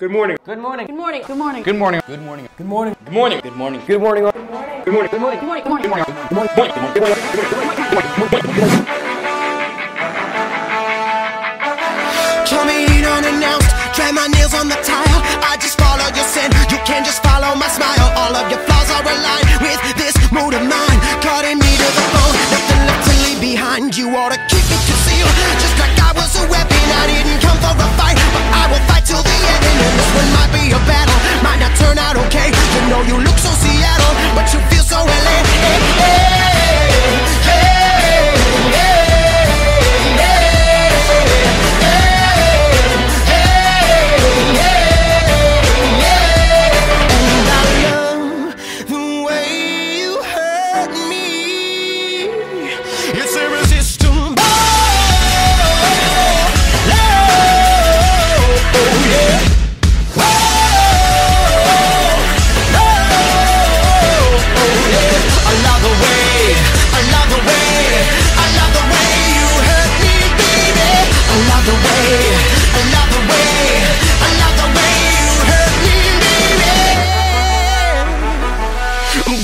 Good morning. Good morning. Good morning. Good morning. Good morning. Good morning. Good morning. Good morning. Good morning. Good morning. Good morning. Good morning. Good morning. Good morning. Good morning. Good morning. Good morning. Good morning. Come in unannounced, drag my nails on the tile. I just follow your sin, you can just follow my smile. All of your flaws are aligned with this mood of mine. Cutting me to the bone, nothing left to leave behind. You ought to You look so serious.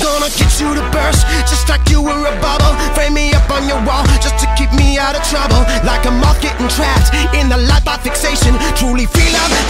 Gonna get you to burst, just like you were a bubble. Frame me up on your wall, just to keep me out of trouble. Like a moth getting trapped in the light by fixation. Truly feel. I'm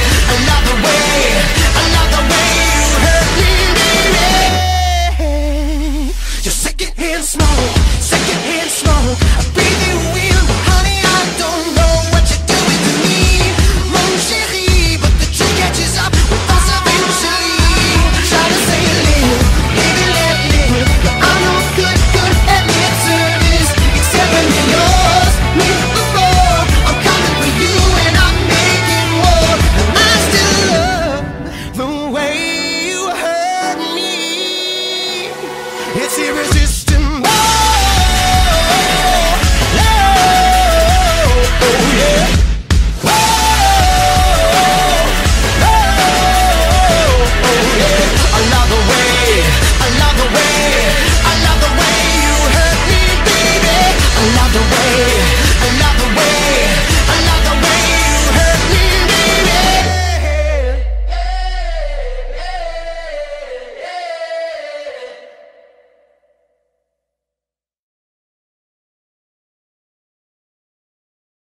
yeah.